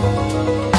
Música